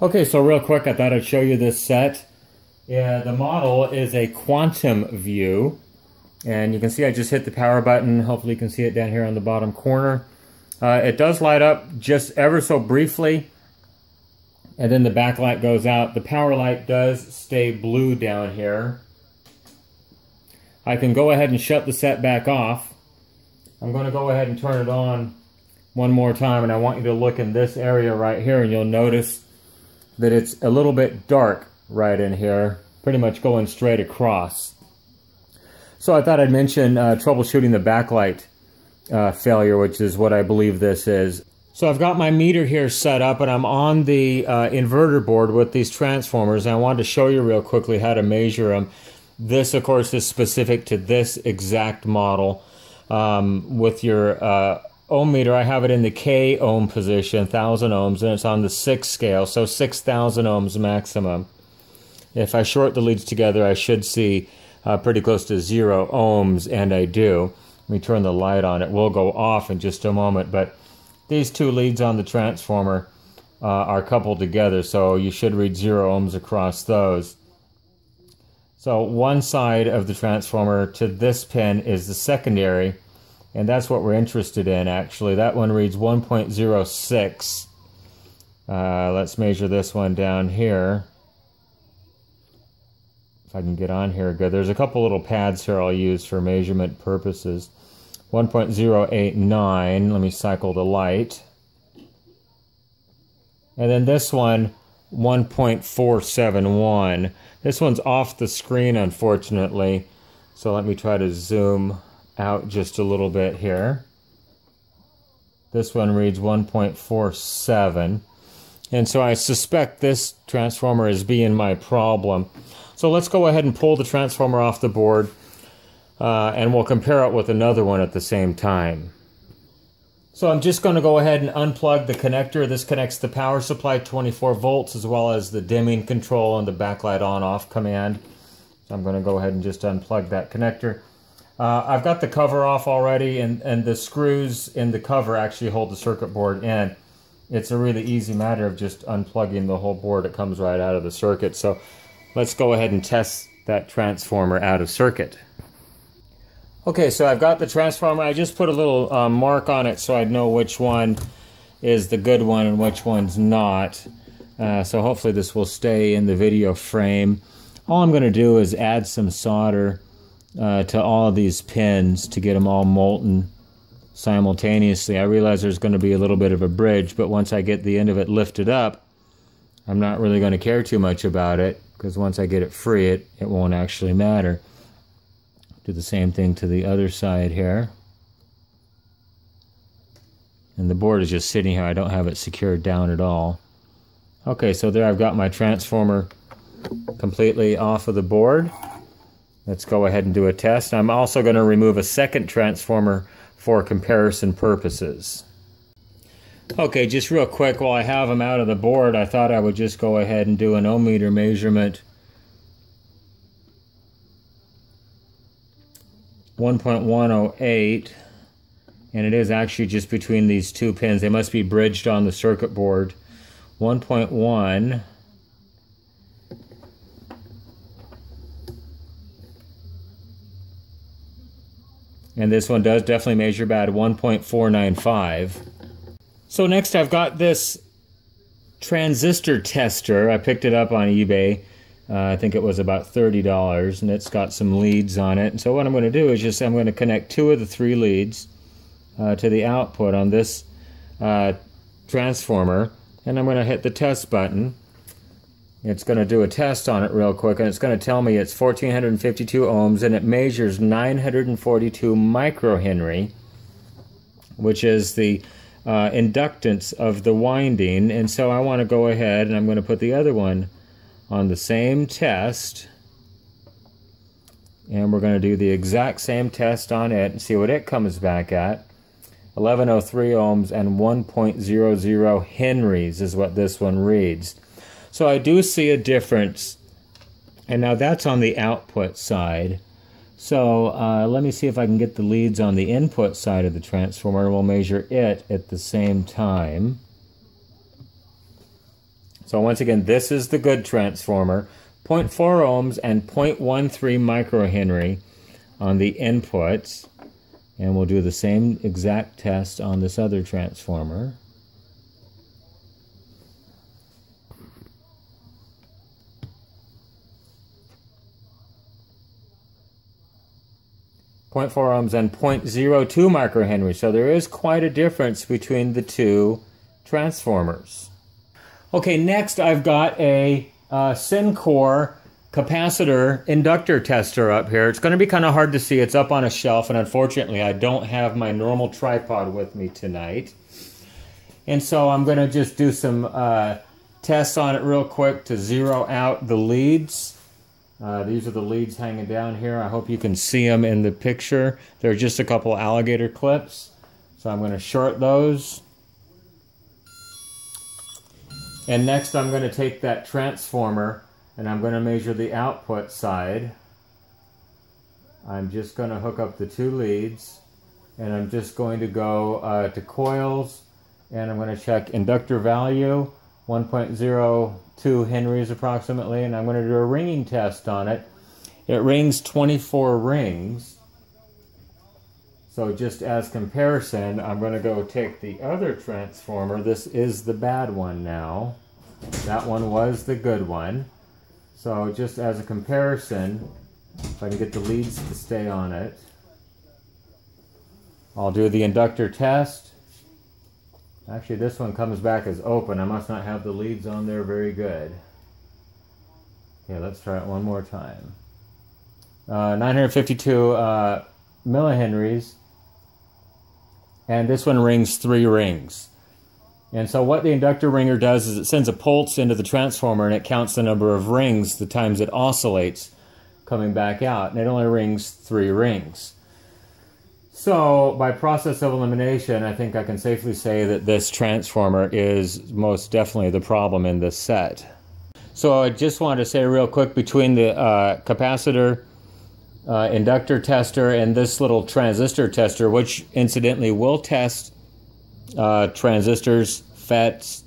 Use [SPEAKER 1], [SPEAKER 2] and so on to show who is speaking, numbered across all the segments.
[SPEAKER 1] Okay, so real quick, I thought I'd show you this set. Yeah, the model is a quantum view. And you can see I just hit the power button. Hopefully you can see it down here on the bottom corner. Uh, it does light up just ever so briefly. And then the backlight goes out. The power light does stay blue down here. I can go ahead and shut the set back off. I'm going to go ahead and turn it on one more time. And I want you to look in this area right here. And you'll notice that it's a little bit dark right in here, pretty much going straight across. So I thought I'd mention uh, troubleshooting the backlight uh, failure, which is what I believe this is. So I've got my meter here set up and I'm on the uh, inverter board with these transformers and I wanted to show you real quickly how to measure them. This, of course, is specific to this exact model. Um, with your uh, ohm meter, I have it in the K ohm position, 1000 ohms, and it's on the 6 scale, so 6000 ohms maximum. If I short the leads together, I should see uh, pretty close to zero ohms, and I do. Let me turn the light on. It will go off in just a moment, but these two leads on the transformer uh, are coupled together, so you should read zero ohms across those. So one side of the transformer to this pin is the secondary, and that's what we're interested in actually. That one reads 1.06. Uh, let's measure this one down here. If I can get on here good. There's a couple little pads here I'll use for measurement purposes. 1.089. Let me cycle the light. And then this one, 1.471. This one's off the screen, unfortunately. So let me try to zoom out just a little bit here. This one reads 1.47. And so I suspect this transformer is being my problem. So let's go ahead and pull the transformer off the board uh, and we'll compare it with another one at the same time. So I'm just going to go ahead and unplug the connector. This connects the power supply 24 volts as well as the dimming control and the backlight on off command. So I'm going to go ahead and just unplug that connector. Uh, I've got the cover off already, and, and the screws in the cover actually hold the circuit board in. It's a really easy matter of just unplugging the whole board. It comes right out of the circuit. So let's go ahead and test that transformer out of circuit. Okay, so I've got the transformer. I just put a little uh, mark on it so I'd know which one is the good one and which one's not. Uh, so hopefully this will stay in the video frame. All I'm going to do is add some solder uh, to all these pins to get them all molten simultaneously. I realize there's going to be a little bit of a bridge, but once I get the end of it lifted up, I'm not really going to care too much about it because once I get it free, it, it won't actually matter. Do the same thing to the other side here. And the board is just sitting here. I don't have it secured down at all. Okay, so there I've got my transformer completely off of the board. Let's go ahead and do a test. I'm also going to remove a second transformer for comparison purposes. Okay, just real quick, while I have them out of the board, I thought I would just go ahead and do an ohm meter measurement. 1.108, and it is actually just between these two pins. They must be bridged on the circuit board. 1.1 And this one does definitely measure bad 1.495. So next I've got this transistor tester. I picked it up on eBay. Uh, I think it was about $30 and it's got some leads on it. And so what I'm going to do is just I'm going to connect two of the three leads uh, to the output on this uh, transformer and I'm going to hit the test button it's going to do a test on it real quick, and it's going to tell me it's 1452 ohms, and it measures 942 microhenry, which is the uh, inductance of the winding. And so I want to go ahead and I'm going to put the other one on the same test. And we're going to do the exact same test on it and see what it comes back at. 1103 ohms and 1.00 henries is what this one reads. So I do see a difference. And now that's on the output side. So uh, let me see if I can get the leads on the input side of the transformer. We'll measure it at the same time. So once again, this is the good transformer. 0.4 ohms and 0.13 microhenry on the inputs. And we'll do the same exact test on this other transformer. 0.4 ohms and 0.02 microhenry. So there is quite a difference between the two transformers. Okay, next I've got a uh, Sencore capacitor inductor tester up here. It's going to be kind of hard to see. It's up on a shelf, and unfortunately I don't have my normal tripod with me tonight. And so I'm going to just do some uh, tests on it real quick to zero out the leads. Uh, these are the leads hanging down here. I hope you can see them in the picture. They're just a couple alligator clips. So I'm going to short those. And next I'm going to take that transformer and I'm going to measure the output side. I'm just going to hook up the two leads and I'm just going to go uh, to coils and I'm going to check inductor value 1.02 henries approximately, and I'm going to do a ringing test on it. It rings 24 rings. So just as comparison, I'm going to go take the other transformer. This is the bad one now. That one was the good one. So just as a comparison, if I can get the leads to stay on it, I'll do the inductor test. Actually, this one comes back as open. I must not have the leads on there very good. Okay, let's try it one more time. Uh, 952 uh, millihenries. And this one rings three rings. And so what the inductor ringer does is it sends a pulse into the transformer and it counts the number of rings, the times it oscillates coming back out. And it only rings three rings. So, by process of elimination, I think I can safely say that this transformer is most definitely the problem in this set. So, I just wanted to say real quick between the uh, capacitor, uh, inductor tester, and this little transistor tester, which incidentally will test uh, transistors, FETs,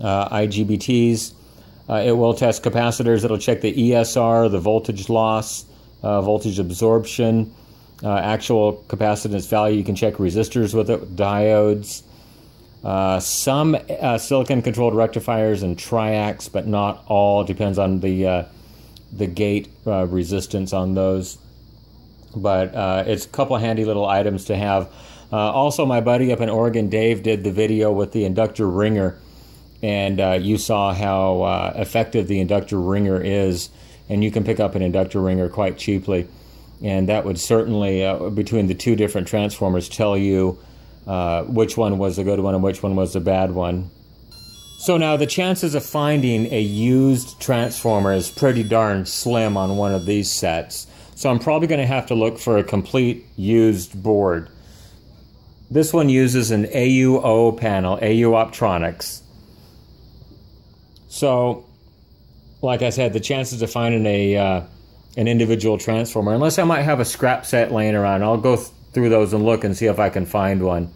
[SPEAKER 1] uh, IGBTs. Uh, it will test capacitors. It'll check the ESR, the voltage loss, uh, voltage absorption uh, actual capacitance value. You can check resistors with it, diodes, uh, some uh, silicon controlled rectifiers and triacs, but not all. Depends on the uh, the gate uh, resistance on those. But uh, it's a couple handy little items to have. also, my buddy up in Oregon, Dave, did the video with the inductor ringer, and you saw how effective the inductor ringer is. And you can pick up an inductor ringer quite cheaply and that would certainly, uh, between the two different transformers, tell you uh, which one was the good one and which one was the bad one. So now the chances of finding a used transformer is pretty darn slim on one of these sets. So I'm probably going to have to look for a complete used board. This one uses an AUO panel, AU Optronics. So, like I said, the chances of finding a uh, an individual transformer, unless I might have a scrap set laying around. I'll go th through those and look and see if I can find one.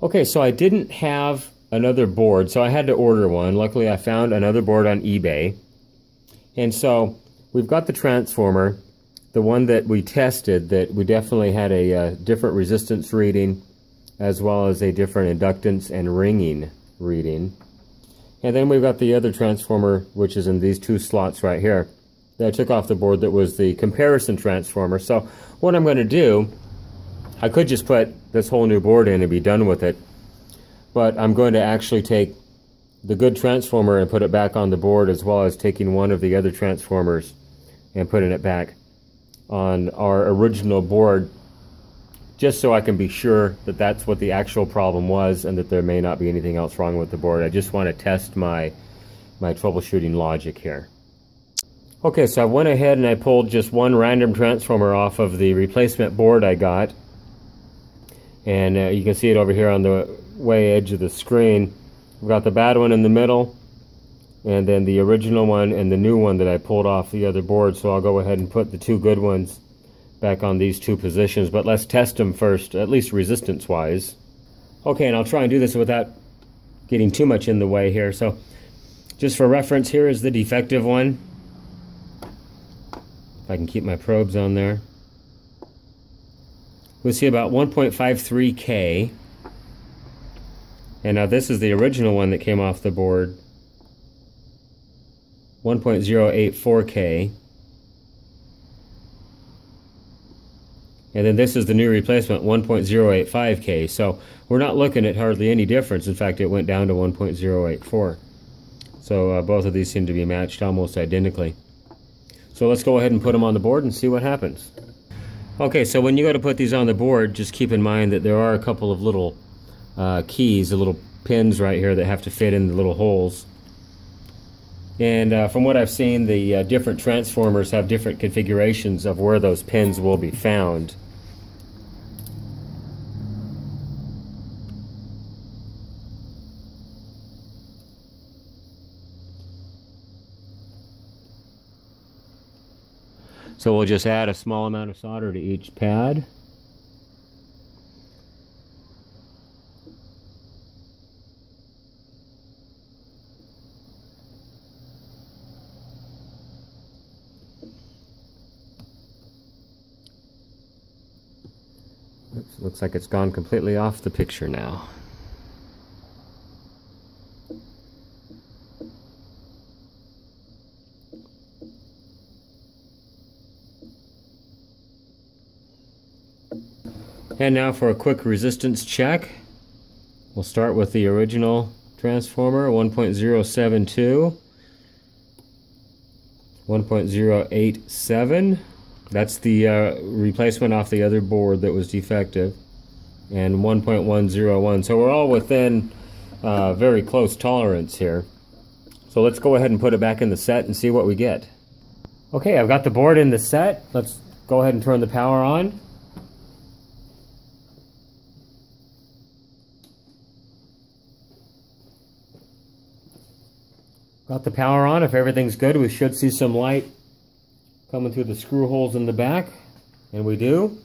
[SPEAKER 1] Okay, so I didn't have another board, so I had to order one. Luckily, I found another board on eBay. And so we've got the transformer, the one that we tested that we definitely had a uh, different resistance reading as well as a different inductance and ringing reading. And then we've got the other transformer, which is in these two slots right here that I took off the board that was the comparison transformer. So what I'm going to do, I could just put this whole new board in and be done with it, but I'm going to actually take the good transformer and put it back on the board as well as taking one of the other transformers and putting it back on our original board just so I can be sure that that's what the actual problem was and that there may not be anything else wrong with the board. I just want to test my my troubleshooting logic here. Okay, so I went ahead and I pulled just one random transformer off of the replacement board I got. And uh, you can see it over here on the way edge of the screen. We've got the bad one in the middle, and then the original one and the new one that I pulled off the other board. So I'll go ahead and put the two good ones back on these two positions. But let's test them first, at least resistance-wise. Okay, and I'll try and do this without getting too much in the way here. So Just for reference, here is the defective one. I can keep my probes on there. We'll see about 1.53K. And now this is the original one that came off the board. 1.084K. And then this is the new replacement, 1.085K. So we're not looking at hardly any difference. In fact, it went down to 1.084. So uh, both of these seem to be matched almost identically. So let's go ahead and put them on the board and see what happens. Okay, so when you go to put these on the board, just keep in mind that there are a couple of little uh, keys, the little pins right here that have to fit in the little holes. And uh, from what I've seen, the uh, different transformers have different configurations of where those pins will be found. So we'll just add a small amount of solder to each pad. Oops, looks like it's gone completely off the picture now. And now for a quick resistance check. We'll start with the original transformer, 1.072, 1.087. That's the uh, replacement off the other board that was defective. And 1.101. So we're all within uh, very close tolerance here. So let's go ahead and put it back in the set and see what we get. Okay, I've got the board in the set. Let's go ahead and turn the power on. Got the power on. If everything's good, we should see some light coming through the screw holes in the back. And we do.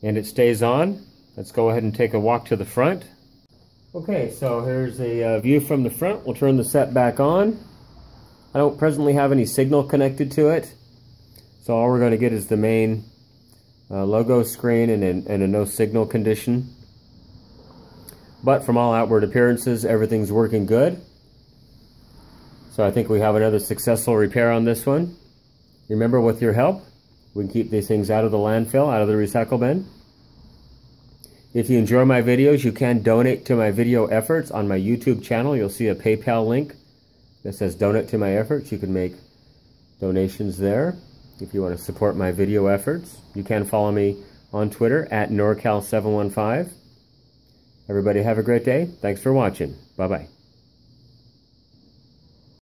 [SPEAKER 1] And it stays on. Let's go ahead and take a walk to the front. Okay, so here's a uh, view from the front. We'll turn the set back on. I don't presently have any signal connected to it. So all we're going to get is the main uh, logo screen and, and a no signal condition. But from all outward appearances, everything's working good. So I think we have another successful repair on this one. Remember, with your help, we can keep these things out of the landfill, out of the recycle bin. If you enjoy my videos, you can donate to my video efforts on my YouTube channel. You'll see a PayPal link that says donate to my efforts. You can make donations there if you want to support my video efforts. You can follow me on Twitter at NorCal715. Everybody have a great day. Thanks for watching. Bye-bye.